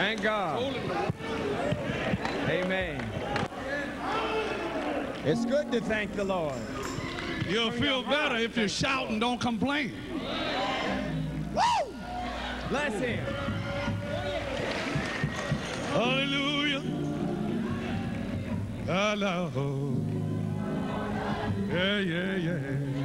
Thank God. Amen. It's good to thank the Lord. You'll feel better if you're shouting, don't complain. Woo! Bless him. Hallelujah. Hello. Yeah, yeah, yeah.